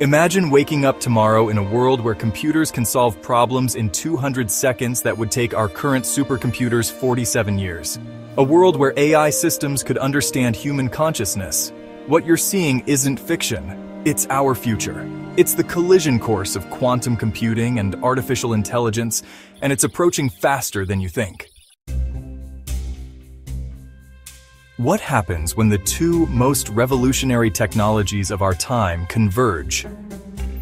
Imagine waking up tomorrow in a world where computers can solve problems in 200 seconds that would take our current supercomputers 47 years. A world where AI systems could understand human consciousness. What you're seeing isn't fiction, it's our future. It's the collision course of quantum computing and artificial intelligence, and it's approaching faster than you think. What happens when the two most revolutionary technologies of our time converge?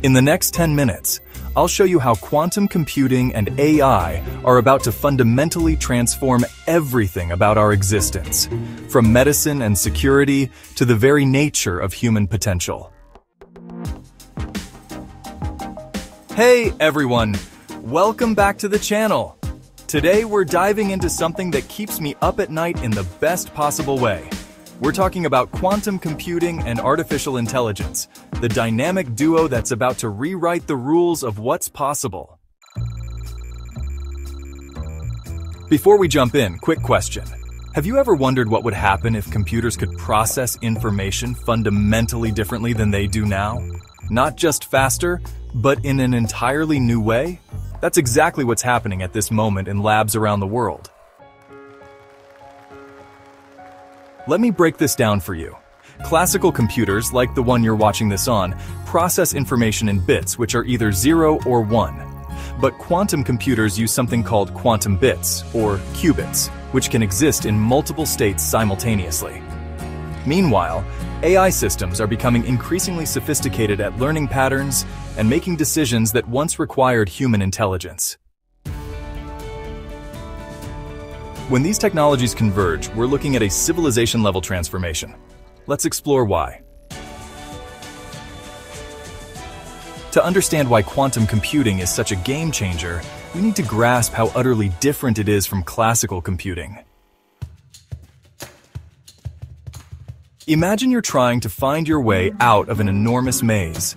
In the next 10 minutes, I'll show you how quantum computing and AI are about to fundamentally transform everything about our existence, from medicine and security to the very nature of human potential. Hey everyone, welcome back to the channel. Today, we're diving into something that keeps me up at night in the best possible way. We're talking about quantum computing and artificial intelligence, the dynamic duo that's about to rewrite the rules of what's possible. Before we jump in, quick question. Have you ever wondered what would happen if computers could process information fundamentally differently than they do now? Not just faster, but in an entirely new way? That's exactly what's happening at this moment in labs around the world. Let me break this down for you. Classical computers, like the one you're watching this on, process information in bits which are either 0 or 1. But quantum computers use something called quantum bits, or qubits, which can exist in multiple states simultaneously. Meanwhile, AI systems are becoming increasingly sophisticated at learning patterns and making decisions that once required human intelligence. When these technologies converge, we're looking at a civilization-level transformation. Let's explore why. To understand why quantum computing is such a game changer, we need to grasp how utterly different it is from classical computing. Imagine you're trying to find your way out of an enormous maze.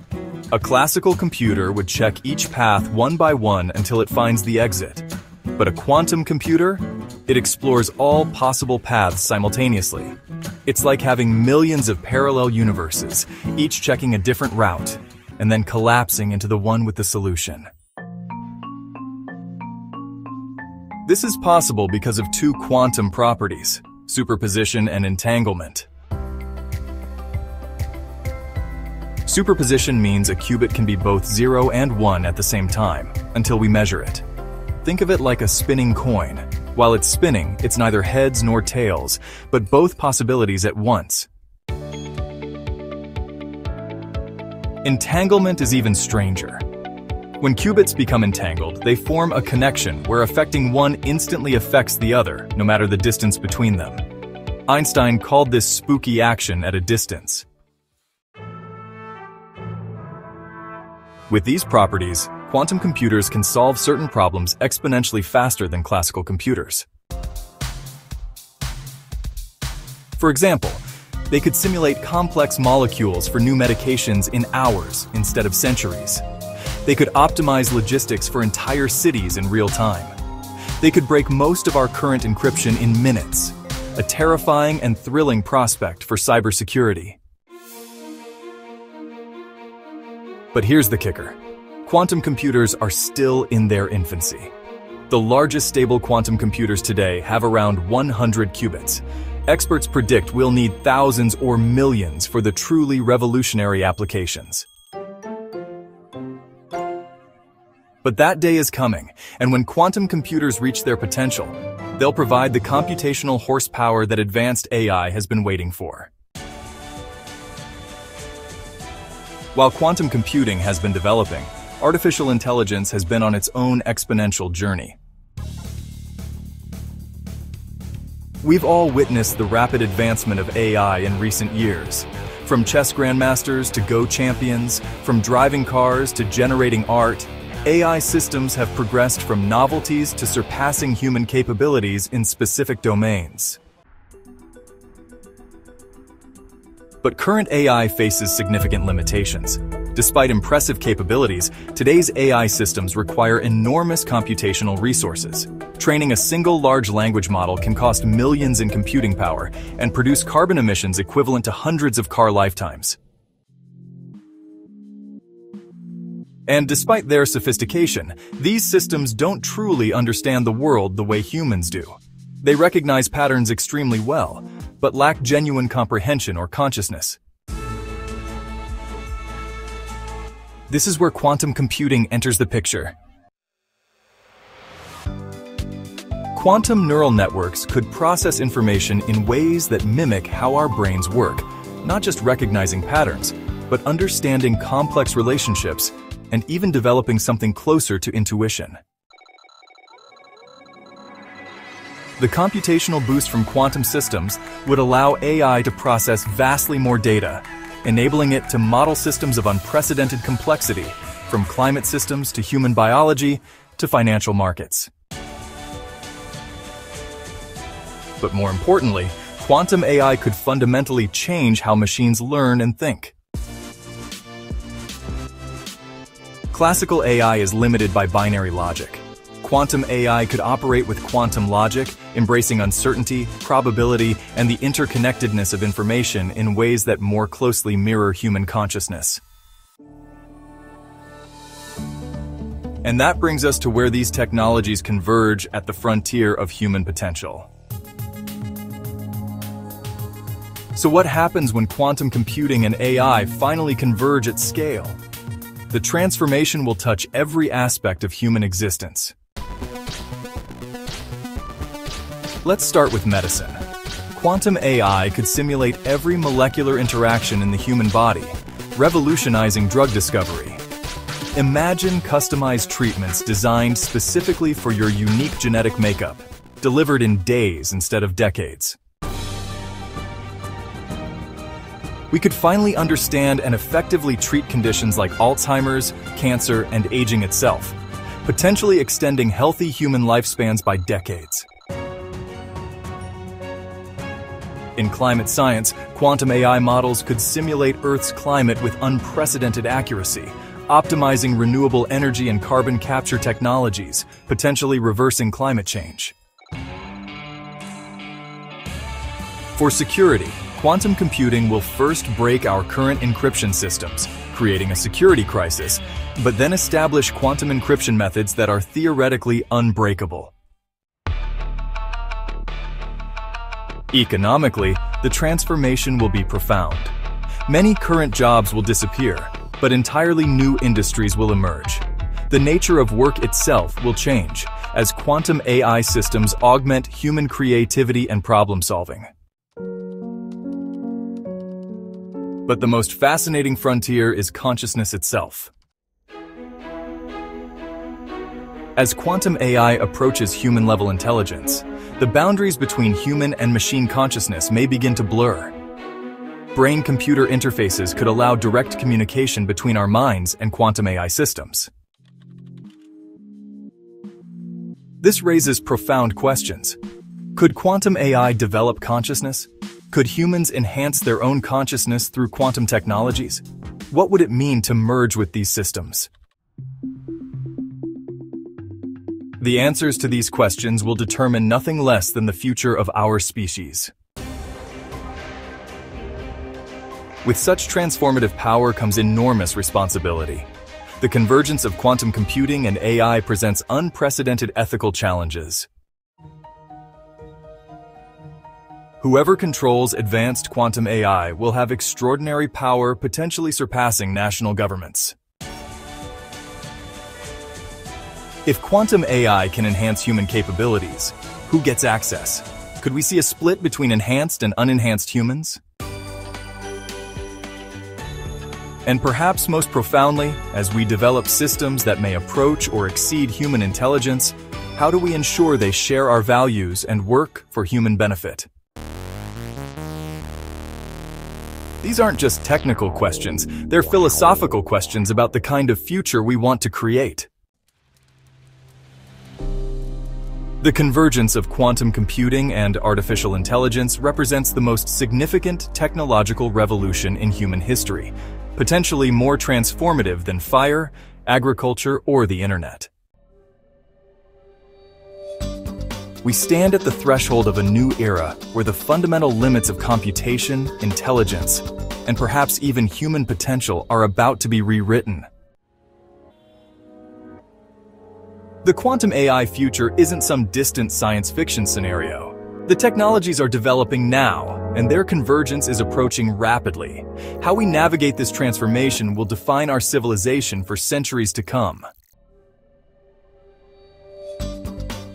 A classical computer would check each path one by one until it finds the exit. But a quantum computer? It explores all possible paths simultaneously. It's like having millions of parallel universes, each checking a different route, and then collapsing into the one with the solution. This is possible because of two quantum properties, superposition and entanglement. Superposition means a qubit can be both 0 and 1 at the same time, until we measure it. Think of it like a spinning coin. While it's spinning, it's neither heads nor tails, but both possibilities at once. Entanglement is even stranger. When qubits become entangled, they form a connection where affecting one instantly affects the other, no matter the distance between them. Einstein called this spooky action at a distance. With these properties, quantum computers can solve certain problems exponentially faster than classical computers. For example, they could simulate complex molecules for new medications in hours instead of centuries. They could optimize logistics for entire cities in real time. They could break most of our current encryption in minutes, a terrifying and thrilling prospect for cybersecurity. But here's the kicker. Quantum computers are still in their infancy. The largest stable quantum computers today have around 100 qubits. Experts predict we'll need thousands or millions for the truly revolutionary applications. But that day is coming, and when quantum computers reach their potential, they'll provide the computational horsepower that advanced AI has been waiting for. While quantum computing has been developing, artificial intelligence has been on its own exponential journey. We've all witnessed the rapid advancement of AI in recent years. From chess grandmasters to Go champions, from driving cars to generating art, AI systems have progressed from novelties to surpassing human capabilities in specific domains. But current AI faces significant limitations. Despite impressive capabilities, today's AI systems require enormous computational resources. Training a single large language model can cost millions in computing power and produce carbon emissions equivalent to hundreds of car lifetimes. And despite their sophistication, these systems don't truly understand the world the way humans do. They recognize patterns extremely well, but lack genuine comprehension or consciousness. This is where quantum computing enters the picture. Quantum neural networks could process information in ways that mimic how our brains work, not just recognizing patterns, but understanding complex relationships and even developing something closer to intuition. The computational boost from quantum systems would allow AI to process vastly more data enabling it to model systems of unprecedented complexity, from climate systems to human biology to financial markets. But more importantly, quantum AI could fundamentally change how machines learn and think. Classical AI is limited by binary logic. Quantum AI could operate with quantum logic, embracing uncertainty, probability, and the interconnectedness of information in ways that more closely mirror human consciousness. And that brings us to where these technologies converge at the frontier of human potential. So what happens when quantum computing and AI finally converge at scale? The transformation will touch every aspect of human existence, Let's start with medicine. Quantum AI could simulate every molecular interaction in the human body, revolutionizing drug discovery. Imagine customized treatments designed specifically for your unique genetic makeup, delivered in days instead of decades. We could finally understand and effectively treat conditions like Alzheimer's, cancer, and aging itself, potentially extending healthy human lifespans by decades. In climate science, quantum AI models could simulate Earth's climate with unprecedented accuracy, optimizing renewable energy and carbon capture technologies, potentially reversing climate change. For security, quantum computing will first break our current encryption systems, creating a security crisis, but then establish quantum encryption methods that are theoretically unbreakable. Economically, the transformation will be profound. Many current jobs will disappear, but entirely new industries will emerge. The nature of work itself will change as quantum AI systems augment human creativity and problem solving. But the most fascinating frontier is consciousness itself. As quantum AI approaches human-level intelligence, the boundaries between human and machine consciousness may begin to blur. Brain-computer interfaces could allow direct communication between our minds and quantum AI systems. This raises profound questions. Could quantum AI develop consciousness? Could humans enhance their own consciousness through quantum technologies? What would it mean to merge with these systems? The answers to these questions will determine nothing less than the future of our species. With such transformative power comes enormous responsibility. The convergence of quantum computing and AI presents unprecedented ethical challenges. Whoever controls advanced quantum AI will have extraordinary power potentially surpassing national governments. If quantum AI can enhance human capabilities, who gets access? Could we see a split between enhanced and unenhanced humans? And perhaps most profoundly, as we develop systems that may approach or exceed human intelligence, how do we ensure they share our values and work for human benefit? These aren't just technical questions, they're philosophical questions about the kind of future we want to create. The convergence of quantum computing and artificial intelligence represents the most significant technological revolution in human history, potentially more transformative than fire, agriculture, or the internet. We stand at the threshold of a new era where the fundamental limits of computation, intelligence, and perhaps even human potential are about to be rewritten. The quantum AI future isn't some distant science fiction scenario. The technologies are developing now, and their convergence is approaching rapidly. How we navigate this transformation will define our civilization for centuries to come.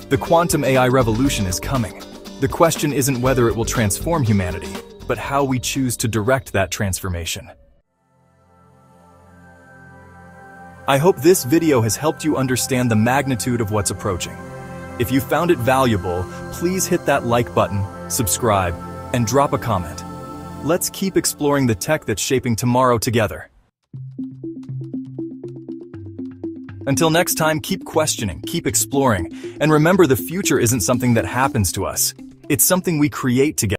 The quantum AI revolution is coming. The question isn't whether it will transform humanity, but how we choose to direct that transformation. I hope this video has helped you understand the magnitude of what's approaching. If you found it valuable, please hit that like button, subscribe, and drop a comment. Let's keep exploring the tech that's shaping tomorrow together. Until next time, keep questioning, keep exploring, and remember the future isn't something that happens to us. It's something we create together.